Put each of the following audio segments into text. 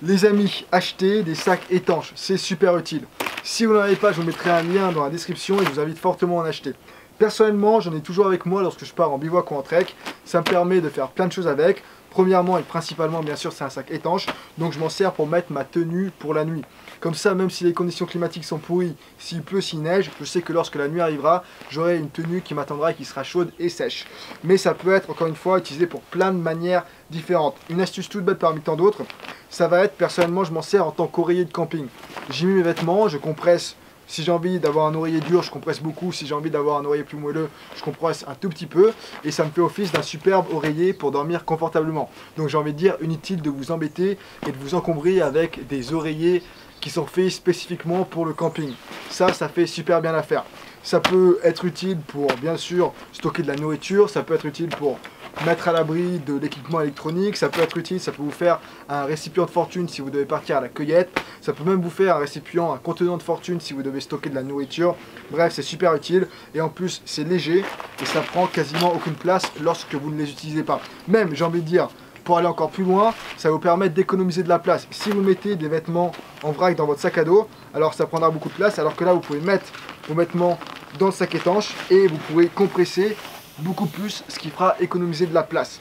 Les amis, achetez des sacs étanches, c'est super utile. Si vous n'en avez pas, je vous mettrai un lien dans la description et je vous invite fortement à en acheter. Personnellement, j'en ai toujours avec moi lorsque je pars en bivouac ou en trek. Ça me permet de faire plein de choses avec. Premièrement et principalement, bien sûr, c'est un sac étanche. Donc je m'en sers pour mettre ma tenue pour la nuit. Comme ça, même si les conditions climatiques sont pourries, s'il pleut, s'il neige, je sais que lorsque la nuit arrivera, j'aurai une tenue qui m'attendra et qui sera chaude et sèche. Mais ça peut être, encore une fois, utilisé pour plein de manières différentes. Une astuce toute bête parmi tant d'autres, ça va être, personnellement, je m'en sers en tant qu'oreiller de camping. J'y mets mes vêtements, je compresse si j'ai envie d'avoir un oreiller dur, je compresse beaucoup. Si j'ai envie d'avoir un oreiller plus moelleux, je compresse un tout petit peu. Et ça me fait office d'un superbe oreiller pour dormir confortablement. Donc j'ai envie de dire, inutile de vous embêter et de vous encombrer avec des oreillers qui sont faits spécifiquement pour le camping. Ça, ça fait super bien l'affaire. Ça peut être utile pour, bien sûr, stocker de la nourriture. Ça peut être utile pour mettre à l'abri de l'équipement électronique. Ça peut être utile, ça peut vous faire un récipient de fortune si vous devez partir à la cueillette. Ça peut même vous faire un récipient, un contenant de fortune si vous devez stocker de la nourriture. Bref, c'est super utile. Et en plus, c'est léger et ça prend quasiment aucune place lorsque vous ne les utilisez pas. Même, j'ai envie de dire, pour aller encore plus loin, ça vous permet d'économiser de la place. Si vous mettez des vêtements en vrac dans votre sac à dos, alors ça prendra beaucoup de place, alors que là, vous pouvez mettre vos vêtements dans le sac étanche et vous pouvez compresser beaucoup plus, ce qui fera économiser de la place.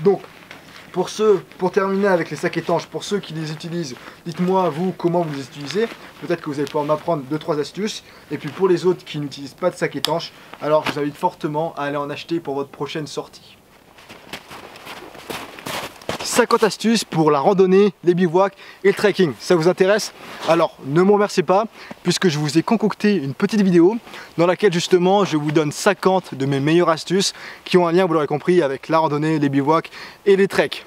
Donc, pour ceux, pour terminer avec les sacs étanches, pour ceux qui les utilisent, dites-moi vous comment vous les utilisez. Peut-être que vous allez pouvoir m'apprendre 2-3 astuces. Et puis pour les autres qui n'utilisent pas de sacs étanches, alors je vous invite fortement à aller en acheter pour votre prochaine sortie. 50 astuces pour la randonnée, les bivouacs et le trekking. Ça vous intéresse? Alors ne me remerciez pas puisque je vous ai concocté une petite vidéo dans laquelle justement je vous donne 50 de mes meilleures astuces qui ont un lien, vous l'aurez compris, avec la randonnée, les bivouacs et les treks.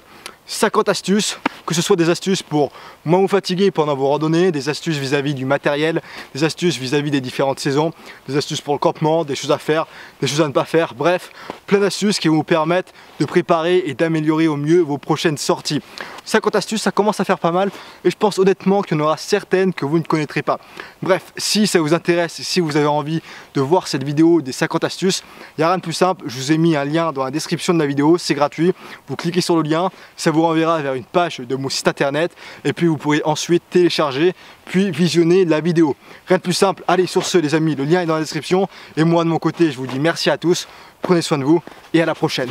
50 astuces, que ce soit des astuces pour moins vous fatiguer pendant vos randonnées, des astuces vis-à-vis du matériel, des astuces vis-à-vis des différentes saisons, des astuces pour le campement, des choses à faire, des choses à ne pas faire, bref, plein d'astuces qui vont vous permettre de préparer et d'améliorer au mieux vos prochaines sorties. 50 astuces, ça commence à faire pas mal. Et je pense honnêtement qu'il y en aura certaines que vous ne connaîtrez pas. Bref, si ça vous intéresse et si vous avez envie de voir cette vidéo des 50 astuces, il n'y a rien de plus simple, je vous ai mis un lien dans la description de la vidéo, c'est gratuit, vous cliquez sur le lien, ça vous renverra vers une page de mon site internet. Et puis vous pourrez ensuite télécharger puis visionner la vidéo. Rien de plus simple, allez sur ce les amis, le lien est dans la description. Et moi de mon côté je vous dis merci à tous, prenez soin de vous et à la prochaine.